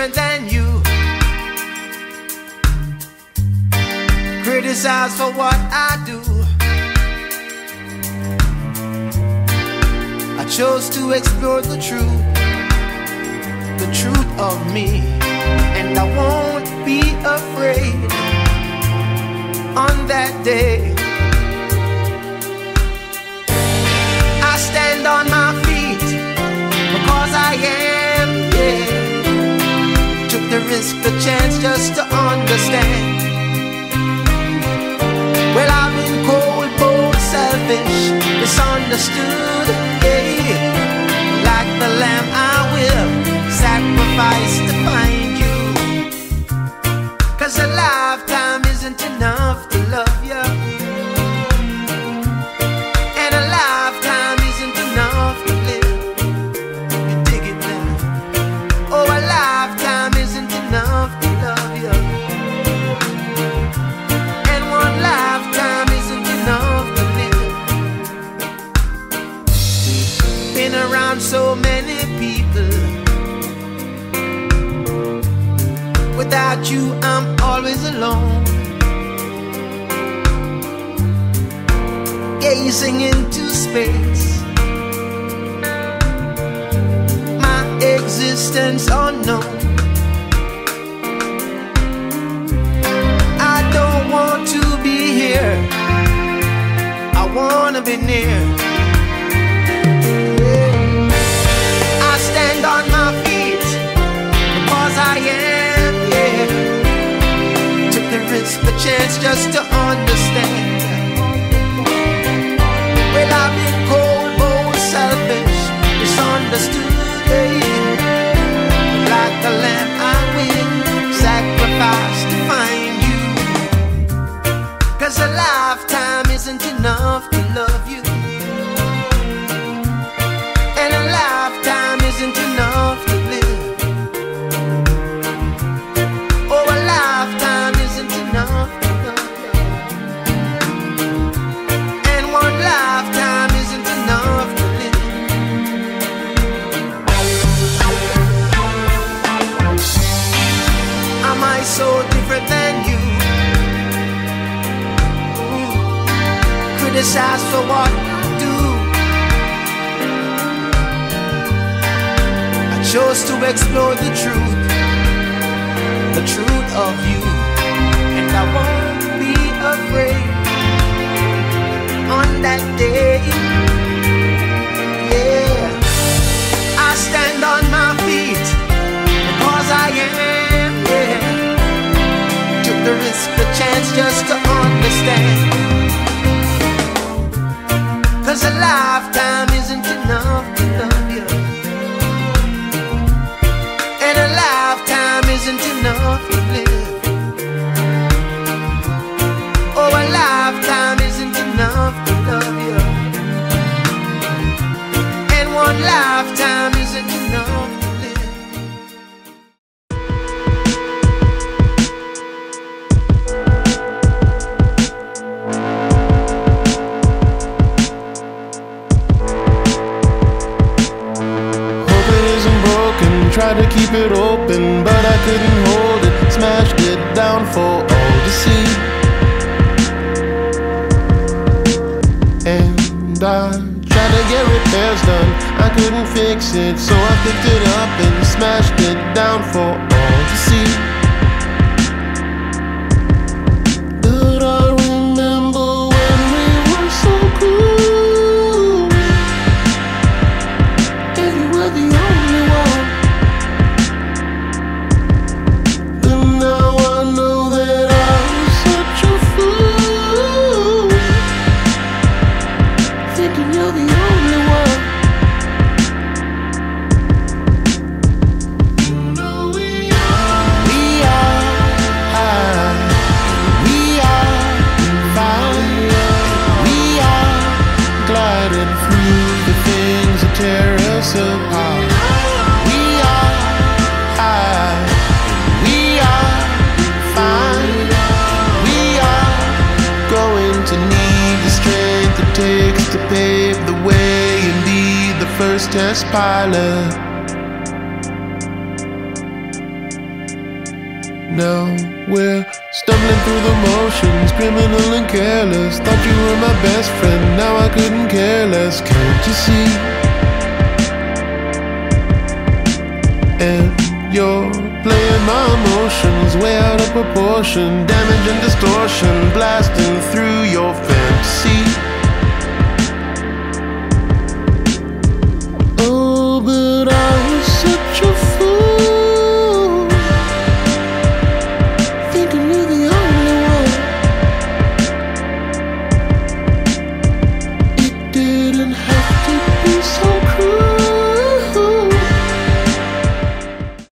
different than you. Criticized for what I do. I chose to explore the truth, the truth of me. risk the chance just to understand. Well, I've been cold, bold, selfish, misunderstood. Hey, like the lamb, I will sacrifice to find you. Cause a lifetime. many people. Without you, I'm always alone. Gazing into space, my existence unknown. I don't want to be here, I want to be near. the chance just to understand. criticized for what I do. I chose to explore the truth, the truth of you, and I won't be afraid on that day. Yeah, I stand on my feet because I am. Yeah, took the risk, the chance, just to And one lifetime isn't enough. Try to keep it all For. test pilot. Now we're stumbling through the motions, criminal and careless. Thought you were my best friend, now I couldn't care less. Can't you see? And you're playing my emotions way out of proportion, damage and distortion blasting through your fantasy.